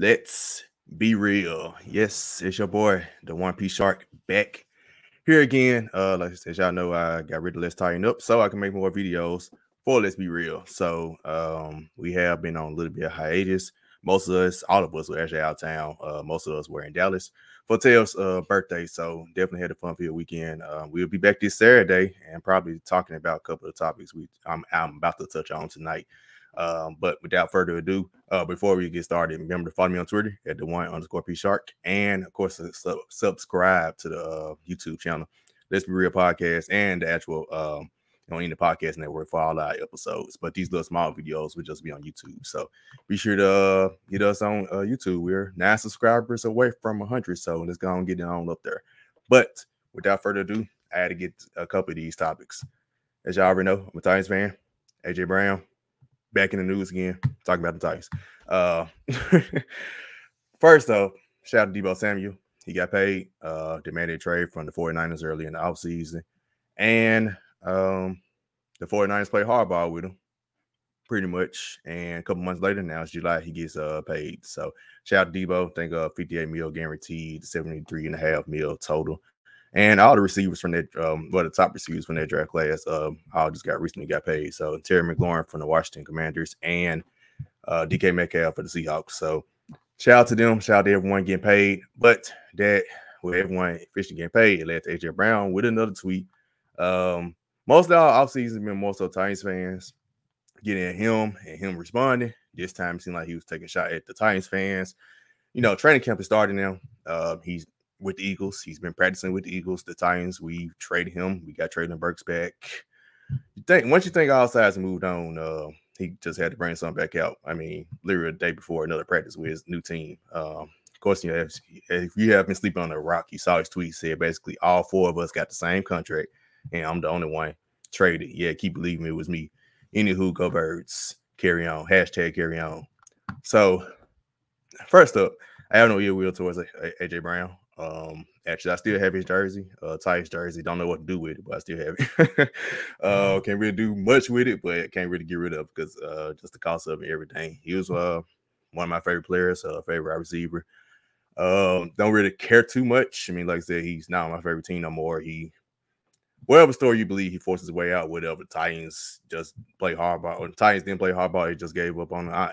Let's be real. Yes, it's your boy, the One Piece Shark, back here again. Uh, like I said, y'all know I got rid of Let's Tighten Up so I can make more videos for Let's Be Real. So um, we have been on a little bit of hiatus. Most of us, all of us were actually out of town. Uh, most of us were in Dallas for Tails' uh, birthday. So definitely had a fun filled weekend. Uh, we'll be back this Saturday and probably talking about a couple of topics we I'm, I'm about to touch on tonight. Um, but without further ado, uh, before we get started, remember to follow me on Twitter at the one underscore P Shark, and of course, su- subscribe to the uh, YouTube channel. Let's be real podcast and the actual um, you know, in the podcast network for all our episodes. But these little small videos will just be on YouTube. So be sure to uh, get us on uh, YouTube. We're nine subscribers away from 100. So let's go and get it on up there. But without further ado, I had to get a couple of these topics. As y'all already know, I'm a Titans fan. AJ Brown, back in the news again, talking about the Titans. Uh, first, though, shout out to Deebo Samuel. He got paid, uh, demanded trade from the 49ers early in the offseason. And um, the 49ers play hardball with him pretty much. And a couple months later, now it's July, he gets uh paid. So shout out to Deebo. Think uh 58 mil guaranteed, 73 and a half mil total. And all the receivers from that, um, well, the top receivers from that draft class, um, all just got recently got paid. So Terry McLaurin from the Washington Commanders and uh, DK Metcalf for the Seahawks. So shout out to them. Shout out to everyone getting paid. But that with everyone officially getting paid, it led to AJ Brown with another tweet. Um, most of our offseason been more so Titans fans getting at him and him responding. This time it seemed like he was taking a shot at the Titans fans. You know, training camp is starting now. Uh, he's with the Eagles. He's been practicing with the Eagles. The Titans, we traded him. We got Treylon Burks back. You think once you think all sides moved on, uh, he just had to bring something back out. I mean, literally a day before another practice with his new team. Um, of course, you know, if, if you have been sleeping on a rock, you saw his tweet said basically all four of us got the same contract, and I'm the only one traded. Yeah, keep believing it was me. Anywho, go birds. Carry on. Hashtag carry on. So, first up, I have no ill will towards AJ Brown. Um, actually, I still have his jersey, uh, Titans jersey. Don't know what to do with it, but I still have it. uh, can't really do much with it, but can't really get rid of because uh, just the cost of everything. He was uh one of my favorite players, uh, favorite receiver. Um, don't really care too much. I mean, like I said, he's not my favorite team no more. He, whatever story you believe, he forces his way out. Whatever Titans just play hardball, or the Titans didn't play hardball, he just gave up on it. I,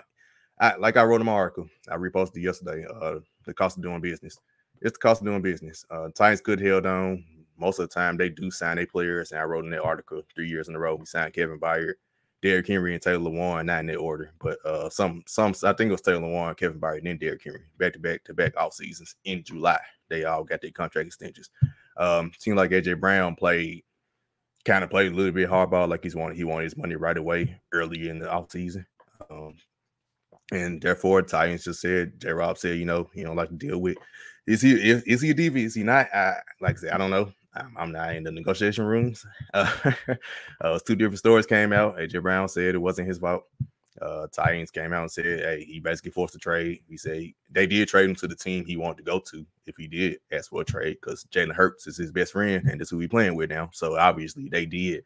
I, like I wrote in my article, I reposted yesterday. Uh, the cost of doing business it's the cost of doing business. Uh, Titans could held on. Most of the time, they do sign their players. And I wrote in that article three years in a row. We signed Kevin Byard, Derrick Henry, and Taylor Lewan, not in that order, but uh, some some I think it was Taylor Lewan, Kevin Byard, and then Derrick Henry, back to back to back off seasons in July. They all got their contract extensions. Um, seemed like AJ Brown played kind of played a little bit hardball, like he's wanted he wanted his money right away early in the off season. Um, and therefore, Titans just said, J. Rob said, you know, he don't like to deal with is he is, is he a DV? Is he not? I, like I said, I don't know. I'm, I'm not in the negotiation rooms. Uh, uh, two different stories came out. AJ Brown said it wasn't his fault. Uh, Titans came out and said, "Hey, he basically forced a trade." He said they did trade him to the team he wanted to go to if he did ask for a trade because Jalen Hurts is his best friend and that's who he's playing with now. So obviously they did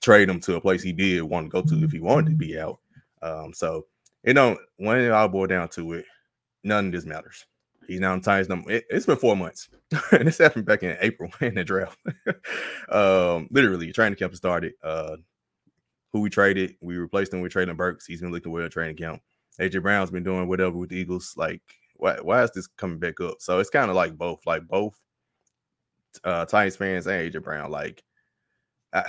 trade him to a place he did want to go to if he wanted to be out. Um, so you know when it all boiled down to it, none of this matters. He's now in Titans number. It, has been four months, and this happened back in April in the draft. um, literally, training camp started. Uh, who we traded, we replaced him with Treylon Burks. He's been looking well at training camp. AJ Brown's been doing whatever with the Eagles. Like, why, why is this coming back up? So it's kind of like both, like both uh Titans fans and AJ Brown. Like, I,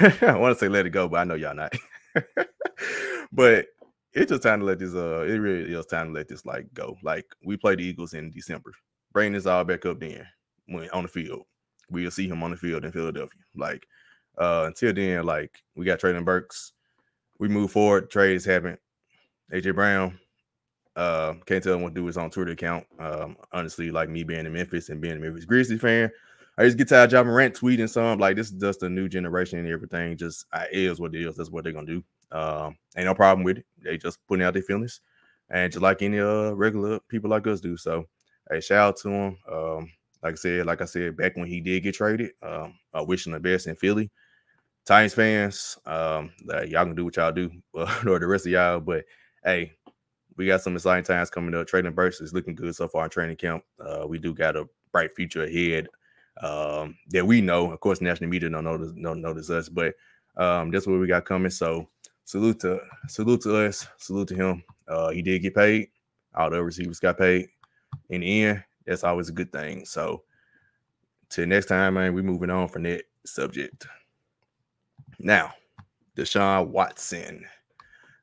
I want to say let it go, but I know y'all not. but it's just time to let this uh it really is time to let this like go. Like we play the Eagles in December. Bring this all back up then when on the field. We'll see him on the field in Philadelphia. Like uh until then, like we got Treylon Burks. We move forward, trades happen. AJ Brown, uh, can't tell him what to do his own Twitter account. Um, honestly, like me being in Memphis and being a Memphis Grizzlies fan, I just get tired of Ja Morant tweeting some like this is just a new generation and everything. Just uh, is what it is. That's what they're gonna do. Um, ain't no problem with it. They just putting out their feelings, and just like any uh regular people like us do. So, hey, shout out to him. Um, like I said, like I said, back when he did get traded, um, I wish him the best in Philly. Titans fans, um, y'all can do what y'all do, or the rest of y'all. But hey, we got some exciting times coming up. Treylon Burks is looking good so far in training camp. Uh, we do got a bright future ahead um, that we know. Of course, national media don't notice don't notice us, but um, that's what we got coming. So salute to salute to us, salute to him. Uh, he did get paid. All the receivers got paid. In the end, that's always a good thing. So till next time, man, we moving on from that subject. Now, Deshaun Watson.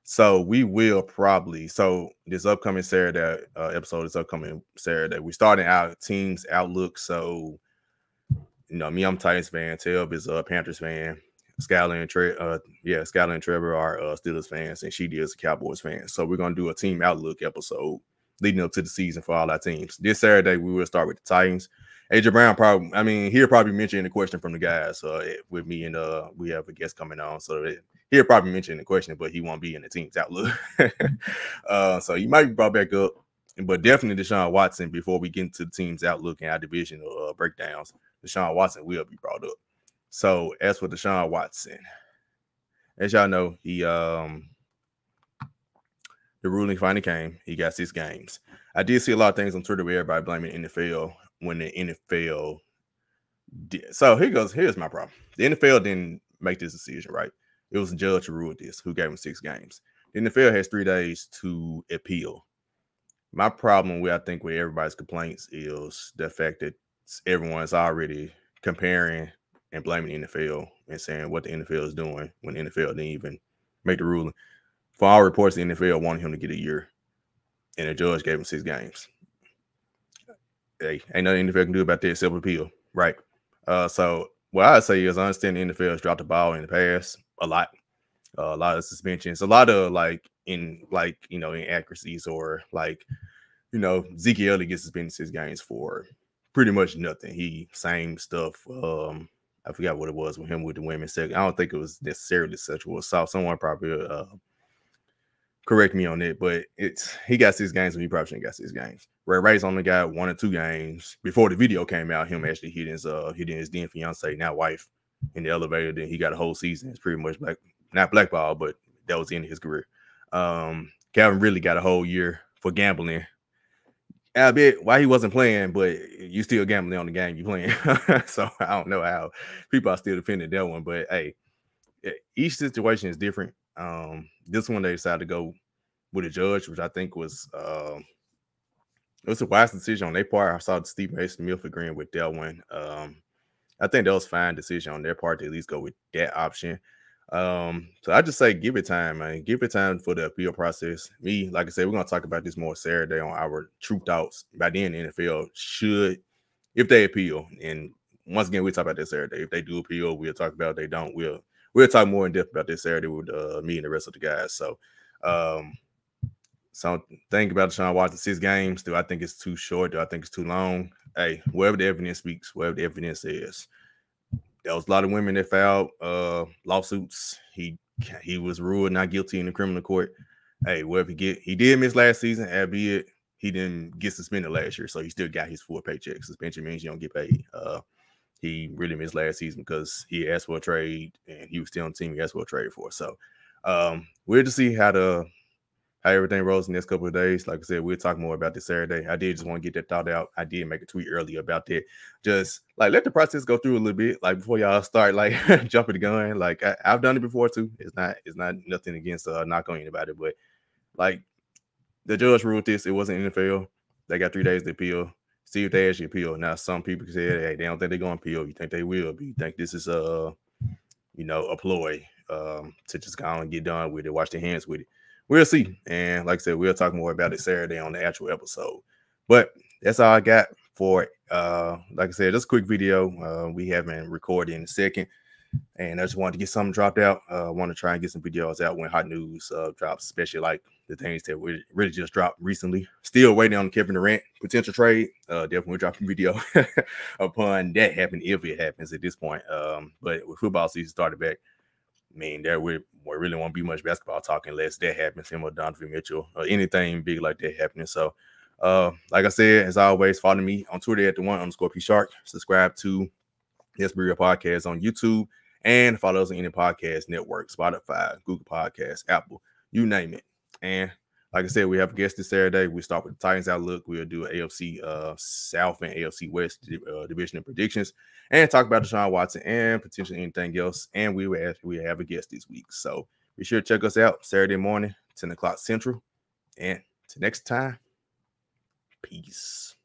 So we will probably so this upcoming Saturday uh, episode, this upcoming Saturday, we starting out teams outlook. So you know, me, I'm Titans fan. Telv is a Panthers fan. Skylar and Tre- uh, yeah, Skylar and Trevor are uh, Steelers fans, and she is a Cowboys fan. So we're gonna do a team outlook episode leading up to the season for all our teams. This Saturday, we will start with the Titans. AJ Brown probably, I mean, he'll probably mention the question from the guys uh, with me, and uh, we have a guest coming on, so he'll probably mention the question, but he won't be in the team's outlook. uh, so he might be brought back up, but definitely Deshaun Watson before we get into the team's outlook and our division uh, breakdowns. Deshaun Watson will be brought up. So as for Deshaun Watson, as y'all know, he um the ruling finally came. He got six games. I did see a lot of things on Twitter where everybody blaming the NFL when the NFL did. So here goes. Here's my problem. The NFL didn't make this decision, right? It was a judge who ruled this, who gave him six games. The NFL has three days to appeal. My problem with I think with everybody's complaints is the fact that everyone's already comparing and blaming the NFL and saying what the NFL is doing when the NFL didn't even make the ruling. For all reports, the NFL wanted him to get a year, and the judge gave him six games. Hey, ain't nothing the NFL can do about that except appeal, right? Uh, so what I say is, I understand the NFL has dropped the ball in the past a lot, uh, a lot of suspensions, a lot of like in like you know inaccuracies or like you know Zeke Elliott gets suspended six games for pretty much nothing. He same stuff. Um, I forgot what it was with him with the women. I don't think it was necessarily sexual assault. Someone probably uh, correct me on it, but it's he got six games and he probably shouldn't got six games. Ray Rice only got one or two games before the video came out. Him actually hitting his uh hitting his then fiance now wife in the elevator. Then he got a whole season. It's pretty much black not blackball, but that was the end of his career. Um, Calvin Ridley got a whole year for gambling albeit why he wasn't playing, but you still gambling on the game you playing. so I don't know how people are still defending that one. But hey, each situation is different. Um, this one they decided to go with a judge, which I think was um it was a wise decision on their part. I saw Stephen A. Smith agreeing with that one. Um, I think that was fine decision on their part to at least go with that option. Um, so I just say give it time, man. Give it time for the appeal process. Me, like I said, we're gonna talk about this more Saturday on our true thoughts. By then, the NFL should, if they appeal, and once again, we talk about this Saturday. If they do appeal, we'll talk about. It. they don't, we'll we'll talk more in depth about this Saturday with uh, me and the rest of the guys. So, um, so think about Sean Watson six games. Do I think it's too short? Do I think it's too long? Hey, wherever the evidence speaks, wherever the evidence is there was a lot of women that filed uh, lawsuits. He he was ruled not guilty in the criminal court. Hey, whatever he get, he did miss last season, albeit he didn't get suspended last year, so he still got his full paycheck. Suspension means you don't get paid. Uh, he really missed last season because he asked for a trade and he was still on the team he asked for a trade for. So um, we're to see how the how everything rolls in the next couple of days. Like I said, we'll talk more about this Saturday. I did just want to get that thought out. I did make a tweet earlier about that. Just like let the process go through a little bit, like before y'all start like jumping the gun. Like I, have done it before too. It's not it's not nothing against uh not going anybody, but like the judge ruled this. It wasn't NFL. They got three days to appeal. See if they actually appeal. Now some people say, hey, they don't think they're going to appeal. You think they will? But you think this is a, uh, you know, a ploy um, to just kind of get done with it, wash their hands with it we'll see. And like I said, we'll talk more about it Saturday on the actual episode. But that's all I got for uh like I said, just a quick video. Uh we haven't recorded in a second. And I just wanted to get something dropped out. Uh, I want to try and get some videos out when hot news uh, drops, especially like the things that we really just dropped recently. Still waiting on Kevin Durant potential trade. Uh, definitely dropping video upon that happening if it happens at this point. Um, but with football season started back, Mean, there we really won't be much basketball talking unless that happens, him or Donovan Mitchell or anything big like that happening. So, uh, like I said, as always, follow me on Twitter at the one underscore P Shark. Subscribe to Yes Real Podcast on YouTube and follow us on any podcast network, Spotify, Google Podcasts, Apple, you name it. And like I said, we have a guest this Saturday. We start with the Titans outlook. We'll do AFC uh, South and AFC West uh, division and predictions, and talk about Deshaun Watson and potentially anything else. And we will we have a guest this week, so be sure to check us out Saturday morning, ten o'clock Central. And till next time, peace.